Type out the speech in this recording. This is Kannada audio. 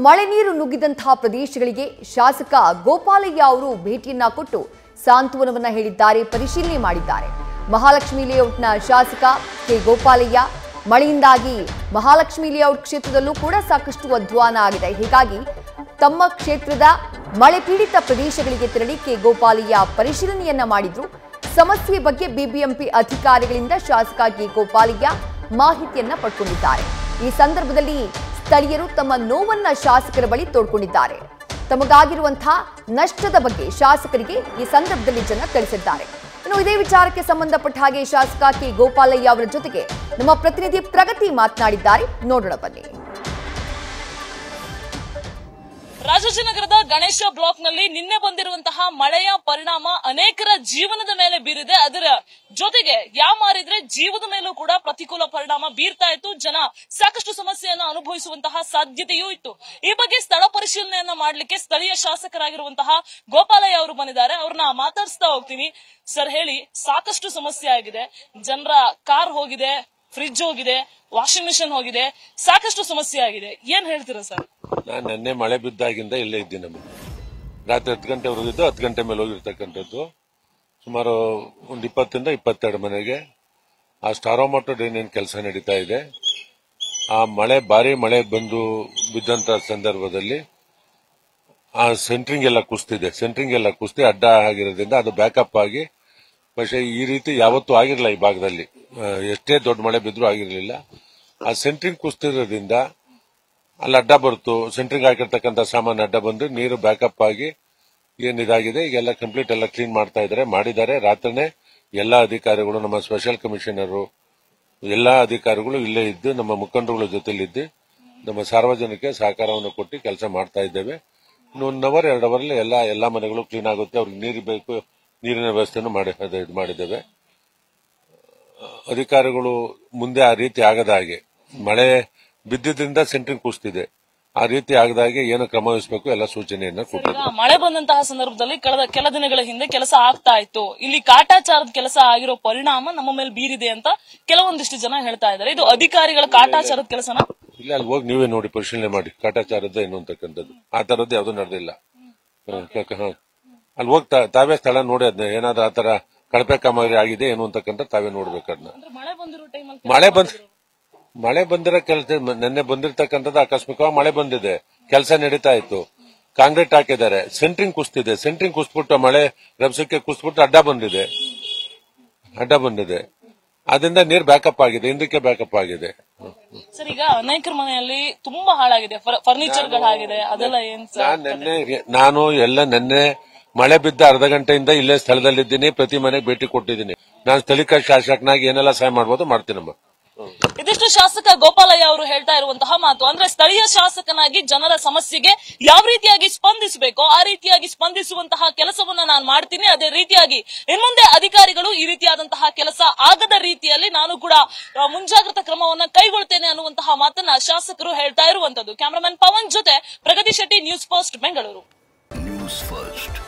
ಮಳೆ ನೀರು ನುಗ್ಗಿದಂತಹ ಪ್ರದೇಶಗಳಿಗೆ ಶಾಸಕ ಗೋಪಾಲಯ್ಯ ಅವರು ಭೇಟಿಯನ್ನ ಕೊಟ್ಟು ಸಾಂತ್ವನವನ್ನ ಹೇಳಿದ್ದಾರೆ, ಪರಿಶೀಲನೆ ಮಾಡಿದ್ದಾರೆ. ಮಹಾಲಕ್ಷ್ಮಿ ಲೇಔಟ್ನ ಶಾಸಕ ಕೆ ಗೋಪಾಲಯ್ಯ, ಮಳೆಯಿಂದಾಗಿ ಮಹಾಲಕ್ಷ್ಮಿ ಲೇಔಟ್ ಕ್ಷೇತ್ರದಲ್ಲೂ ಕೂಡ ಸಾಕಷ್ಟು ಅಧ್ವಾನ ಆಗಿದೆ. ಹೀಗಾಗಿ ತಮ್ಮ ಕ್ಷೇತ್ರದ ಮಳೆ ಪೀಡಿತ ಪ್ರದೇಶಗಳಿಗೆ ತೆರಳಿ ಕೆ ಗೋಪಾಲಯ್ಯ ಪರಿಶೀಲನೆಯನ್ನ ಮಾಡಿದ್ರು. ಸಮಸ್ಯೆ ಬಗ್ಗೆ ಬಿಬಿಎಂಪಿ ಅಧಿಕಾರಿಗಳಿಂದ ಶಾಸಕ ಕೆ ಗೋಪಾಲಯ್ಯ ಮಾಹಿತಿಯನ್ನ ಪಡ್ಕೊಂಡಿದ್ದಾರೆ. ಈ ಸಂದರ್ಭದಲ್ಲಿ ಸ್ಥಳೀಯರು ತಮ್ಮ ನೋವನ್ನ ಶಾಸಕರ ಬಳಿ ತೋಡ್ಕೊಂಡಿದ್ದಾರೆ. ತಮಗಾಗಿರುವಂತಹ ನಷ್ಟದ ಬಗ್ಗೆ ಶಾಸಕರಿಗೆ ಈ ಸಂದರ್ಭದಲ್ಲಿ ಜನ ತಿಳಿಸಿದ್ದಾರೆ. ಇನ್ನು ಇದೇ ವಿಚಾರಕ್ಕೆ ಸಂಬಂಧಪಟ್ಟ ಹಾಗೆ ಶಾಸಕ ಕೆ ಗೋಪಾಲಯ್ಯ ಅವರ ಜೊತೆಗೆ ನಮ್ಮ ಪ್ರತಿನಿಧಿ ಪ್ರಗತಿ ಮಾತನಾಡಿದ್ದಾರೆ. ನೋಡೋಣ ಬನ್ನಿ. ರಾಜಾಜಿನಗರದ ಗಣೇಶ ಬ್ಲಾಕ್ನಲ್ಲಿ ನಿನ್ನೆ ಬಂದಿರುವಂತಹ ಮಳೆಯ ಪರಿಣಾಮ ಅನೇಕರ ಜೀವನದ ಮೇಲೆ ಬೀರಿದೆ. ಅದರ ಜೊತೆಗೆ ಯಾವ ಮಾರಿದ್ರೆ ಜೀವದ ಮೇಲೂ ಕೂಡ ಪ್ರತಿಕೂಲ ಪರಿಣಾಮ ಬೀರ್ತಾ ಇತ್ತು. ಜನ ಸಾಕಷ್ಟು ಸಮಸ್ಯೆಯನ್ನು ಅನುಭವಿಸುವಂತಹ ಸಾಧ್ಯತೆಯೂ ಇತ್ತು. ಈ ಬಗ್ಗೆ ಸ್ಥಳ ಪರಿಶೀಲನೆಯನ್ನ ಮಾಡ್ಲಿಕ್ಕೆ ಸ್ಥಳೀಯ ಶಾಸಕರಾಗಿರುವಂತಹ ಗೋಪಾಲಯ್ಯ ಅವರು ಬಂದಿದ್ದಾರೆ. ಅವ್ರನ್ನ ಮಾತಾಡಿಸ್ತಾ ಹೋಗ್ತೀನಿ. ಸರ್, ಹೇಳಿ, ಸಾಕಷ್ಟು ಸಮಸ್ಯೆ ಆಗಿದೆ. ಜನರ ಕಾರ್ ಹೋಗಿದೆ ಫ್ರಿಡ್ಜ್ ಹೋಗಿದೆ ವಾಷಿಂಗ್ ಮಿಷಿನ್ ಹೋಗಿದೆ, ಸಾಕಷ್ಟು ಸಮಸ್ಯೆ ಆಗಿದೆ. ಏನ್ ಹೇಳ್ತೀರಾ ಸರ್? ನಾನು ನಿನ್ನೆ ಮಳೆ ಬಿದ್ದಾಗಿಂದ ಇಲ್ಲೇ ಇದ್ದೀನಿ ನಮ್ಮ ರಾತ್ರಿ ಹತ್ತು ಗಂಟೆವರೆಗೂ ಇದ್ದು ಹತ್ತು ಗಂಟೆ ಮೇಲೆ ಹೋಗಿರ್ತಕ್ಕಂಥದ್ದು ಸುಮಾರು ಒಂದು ಇಪ್ಪತ್ತರಿಂದ ಇಪ್ಪತ್ತೆರಡು ಮನೆಗೆ ಆ ಸ್ಟಾರೋಮೋಟೋ ಡ್ರೈನೇಜ್ ಕೆಲಸ ನಡೀತಾ ಇದೆ ಆ ಮಳೆ ಭಾರಿ ಮಳೆ ಬಂದು ಬಿದ್ದಂತ ಸಂದರ್ಭದಲ್ಲಿ ಆ ಸೆಂಟ್ರಿಂಗ್ ಎಲ್ಲ ಕುಸ್ತಿದೆ ಸೆಂಟ್ರಿಂಗ್ ಎಲ್ಲ ಕುಸ್ತಿ ಅಡ್ಡ ಆಗಿರೋದ್ರಿಂದ ಅದು ಬ್ಯಾಕಪ್ ಆಗಿ പക്ഷേ ಈ ರೀತಿ ಯಾವತ್ತೂ ಆಗಿರಲಿಲ್ಲ ಈ ಭಾಗದಲ್ಲಿ ಆ, ಎಷ್ಟೇ ದೊಡ್ಡ ಮಳೆ ಬಿದ್ರೂ ಆಗಿರಲಿಲ್ಲ ಆ ಸೆಂಟ್ರಿಂಗ್ ಕುಸ್ತಿರೋದ್ರಿಂದ ಅಲ್ಲಿ ಅಡ್ಡ ಬರ್ತು ಸೆಂಟ್ರಿಂಗ್ ಹಾಕಿರ್ತಕ್ಕಂಥ ಸಾಮಾನು ಅಡ್ಡ ಬಂದು ನೀರು ಬ್ಯಾಕಪ್ ಆಗಿ ಏನಿದಾಗಿದೆ ಈಗೆಲ್ಲ ಕಂಪ್ಲೀಟ್ ಎಲ್ಲ ಕ್ಲೀನ್ ಮಾಡ್ತಾ ಇದ್ದಾರೆ. ಮಾಡಿದ್ದಾರೆ. ರಾತ್ರಿನೇ ಎಲ್ಲಾ ಅಧಿಕಾರಿಗಳು, ನಮ್ಮ ಸ್ಪೆಷಲ್ ಕಮಿಷನರು ಎಲ್ಲ ಅಧಿಕಾರಿಗಳು ಇಲ್ಲೇ ಇದ್ದು, ನಮ್ಮ ಮುಖಂಡರುಗಳ ಜೊತೆಲಿದ್ದು ನಮ್ಮ ಸಾರ್ವಜನಿಕ ಸಹಕಾರವನ್ನು ಕೊಟ್ಟು ಕೆಲಸ ಮಾಡ್ತಾ ಇದ್ದೇವೆ. ಇನ್ನು ಒನ್ ಅವರ್ ಎರಡು ಅವರ್ ಎಲ್ಲ, ಎಲ್ಲಾ ಮನೆಗಳು ಕ್ಲೀನ್ ಆಗುತ್ತೆ. ಅವ್ರಿಗೆ ನೀರು ಬೇಕು, ನೀರಿನ ವ್ಯವಸ್ಥೆಯನ್ನು ಮಾಡಿ ಇದು ಮಾಡಿದ್ದೇವೆ. ಅಧಿಕಾರಿಗಳು ಮುಂದೆ ಆ ರೀತಿ ಆಗದ ಹಾಗೆ, ಮಳೆ ಬಿದ್ದಿದ್ರಿಂದ ಸೆಂಟ್ರಿಂಗ್ ಕುಸ್ತಿದೆ ಆ ರೀತಿ ಆಗದಾಗೆ ಏನು ಕ್ರಮ ವಹಿಸಬೇಕು ಎಲ್ಲ ಸೂಚನೆಯನ್ನ ಕೊಟ್ಟಿದ್ದಾರೆ. ಮಳೆ ಬಂದಂತಹ ಸಂದರ್ಭದಲ್ಲಿ ಕಳೆದ ಕೆಲ ದಿನಗಳ ಹಿಂದೆ ಕೆಲಸ ಆಗ್ತಾ ಇತ್ತು. ಇಲ್ಲಿ ಕಾಟಾಚಾರದ ಕೆಲಸ ಆಗಿರೋ ಪರಿಣಾಮ ನಮ್ಮ ಮೇಲೆ ಬೀರಿದೆ ಅಂತ ಕೆಲವೊಂದಿಷ್ಟು ಜನ ಹೇಳ್ತಾ ಇದ್ದಾರೆ. ಇದು ಅಧಿಕಾರಿಗಳ ಕಾಟಾಚಾರದ ಕೆಲಸನ? ಇಲ್ಲ ಅಲ್ಲಿ ಹೋಗಿ ನೀವೇ ನೋಡಿ ಪರಿಶೀಲನೆ ಮಾಡಿ. ಕಾಟಾಚಾರದ ಏನು ಅಂತಕ್ಕಂಥದ್ದು. ಆ ತರದ್ದು ಯಾವ್ದು ನಡೆದಿಲ್ಲ. ಅಲ್ಲಿ ಹೋಗಿ ತಾವೇ ಸ್ಥಳ ನೋಡಿ ಅದನ್ನ ಏನಾದ್ರೂ ಆ ತರ ಕಳಪೆ ಕಾಮಗಾರಿ ಆಗಿದೆ ಏನು ಅಂತಕ್ಕಂಥ ತಾವೇ ನೋಡ್ಬೇಕು ಅದನ್ನ ಮಳೆ ಬಂದ್ ಮಳೆ ಬಂದಿರೋ ಕೆಲಸ ನಿನ್ನೆ ಬಂದಿರತಕ್ಕಂಥದ್ದು ಆಕಸ್ಮಿಕವಾಗಿ ಮಳೆ ಬಂದಿದೆ. ಕೆಲಸ ನಡೀತಾ ಇತ್ತು. ಕಾಂಕ್ರೀಟ್ ಹಾಕಿದ್ದಾರೆ. ಸೆಂಟ್ರಿಂಗ್ ಕುಸ್ತಿದೆ. ಸೆಂಟ್ರಿಂಗ್ ಕುಸ್ಬಿಟ್ಟು ಮಳೆ ರಭಸಕ್ಕೆ ಕುಸ್ಬಿಟ್ಟು ಅಡ್ಡ ಬಂದಿದೆ. ಅಡ್ಡ ಬಂದಿದೆ. ಅದರಿಂದ ನೀರು ಬ್ಯಾಕಪ್ ಆಗಿದೆ. ಹಿಂದಕ್ಕೆ ಬ್ಯಾಕಪ್ ಆಗಿದೆ. ಸರ್ ಈಗ ಅನೇಕರ ಮನೆಯಲ್ಲಿ ತುಂಬಾ ಹಾಳಾಗಿದೆ. ಫರ್ನಿಚರ್ ಗಳಾಗಿದೆ ಅದೆಲ್ಲ ಏನ್ ಸರ್ ನಾನು ಎಲ್ಲ ನೆನ್ನೆ ಮಳೆ ಬಿದ್ದ ಅರ್ಧ ಗಂಟೆಯಿಂದ ಇಲ್ಲೇ ಸ್ಥಳದಲ್ಲಿದ್ದೀನಿ. ಪ್ರತಿ ಮನೆಗೆ ಭೇಟಿ ಕೊಟ್ಟಿದ್ದೀನಿ. ನಾನು ಸ್ಥಳೀಯ ಶಾಸಕನಾಗಿ ಏನೆಲ್ಲ ಸಹಾಯ ಮಾಡ್ಬೋದು ಮಾಡ್ತೀನಮ್ಮ. ಇದಿಷ್ಟು ಶಾಸಕ ಗೋಪಾಲಯ್ಯ ಅವರು ಹೇಳ್ತಾ ಇರುವಂತಹ ಮಾತು, ಅಂದ್ರೆ ಸ್ಥಳೀಯ ಶಾಸಕನಾಗಿ ಜನರ ಸಮಸ್ಯೆಗೆ ಯಾವ ರೀತಿಯಾಗಿ ಸ್ಪಂದಿಸಬೇಕೋ, ಆ ರೀತಿಯಾಗಿ ಸ್ಪಂದಿಸುವಂತಹ ಕೆಲಸವನ್ನ ನಾನು ಮಾಡ್ತೀನಿ, ಅದೇ ರೀತಿಯಾಗಿ ಇನ್ಮುಂದೆ ಅಧಿಕಾರಿಗಳು ಈ ರೀತಿಯಾದಂತಹ ಕೆಲಸ ಆಗದ ರೀತಿಯಲ್ಲಿ ನಾನು ಕೂಡ ಮುಂಜಾಗ್ರತಾ ಕ್ರಮವನ್ನ ಕೈಗೊಳ್ತೇನೆ ಅನ್ನುವಂತಹ ಮಾತನ್ನ ಶಾಸಕರು ಹೇಳ್ತಾ ಇರುವಂತದ್ದು ಕ್ಯಾಮರಾಮನ್ ಪವನ್ ಜೊತೆ Pragati Shetty, news first, Bengaluru. News first